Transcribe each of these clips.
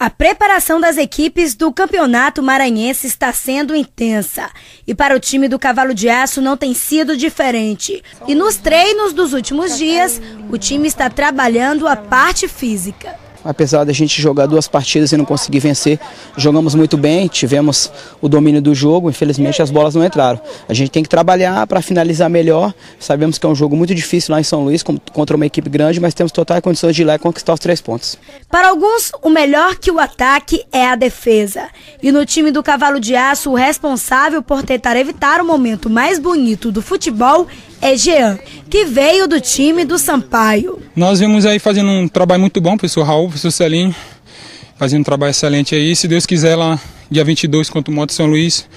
A preparação das equipes do Campeonato Maranhense está sendo intensa. E para o time do Cavalo de Aço não tem sido diferente. E nos treinos dos últimos dias, o time está trabalhando a parte física. Apesar da gente jogar duas partidas e não conseguir vencer, jogamos muito bem, tivemos o domínio do jogo, infelizmente as bolas não entraram. A gente tem que trabalhar para finalizar melhor. Sabemos que é um jogo muito difícil lá em São Luís, contra uma equipe grande, mas temos totais condições de ir lá e conquistar os três pontos. Para alguns, o melhor que o ataque é a defesa. E no time do Cavalo de Aço, o responsável por tentar evitar o momento mais bonito do futebol é Jean, que veio do time do Sampaio. Nós vimos aí fazendo um trabalho muito bom, professor Raul, professor Celinho, fazendo um trabalho excelente aí. Se Deus quiser, lá dia 22 contra o Moto São Luís,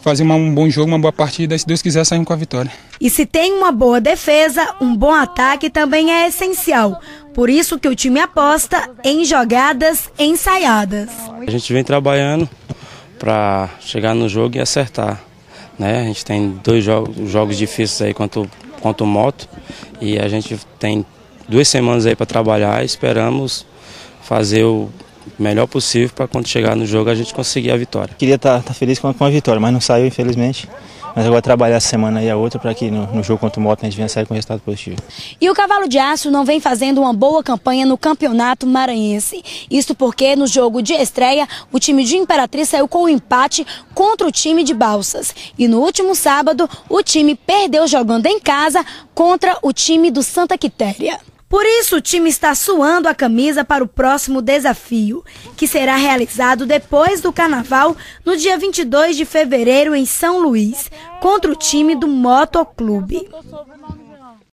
fazer um bom jogo, uma boa partida e se Deus quiser sair com a vitória. E se tem uma boa defesa, um bom ataque também é essencial. Por isso que o time aposta em jogadas ensaiadas. A gente vem trabalhando para chegar no jogo e acertar. Né? A gente tem dois jogos, jogos difíceis aí quanto, quanto moto e a gente tem duas semanas aí para trabalhar e esperamos fazer o melhor possível para quando chegar no jogo a gente conseguir a vitória. Queria estar tá, tá feliz com a vitória, mas não saiu infelizmente. Mas agora trabalhar essa semana e a outra para que no, no, jogo contra o Moto a gente venha sair com resultado positivo. E o Cavalo de Aço não vem fazendo uma boa campanha no Campeonato Maranhense. Isso porque no jogo de estreia, o time de Imperatriz saiu com o um empate contra o time de Balsas. E no último sábado, o time perdeu jogando em casa contra o time do Santa Quitéria. Por isso, o time está suando a camisa para o próximo desafio, que será realizado depois do Carnaval, no dia 22 de fevereiro, em São Luís, contra o time do Motoclube.